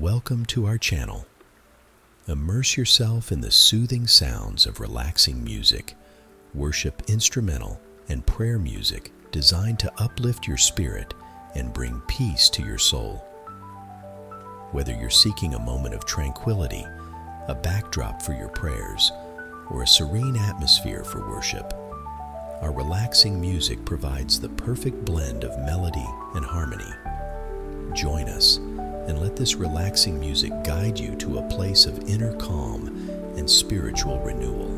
Welcome to our channel. Immerse yourself in the soothing sounds of relaxing music, worship instrumental, and prayer music designed to uplift your spirit and bring peace to your soul. Whether you're seeking a moment of tranquility, a backdrop for your prayers, or a serene atmosphere for worship, our relaxing music provides the perfect blend of melody and harmony. Join us and let this relaxing music guide you to a place of inner calm and spiritual renewal.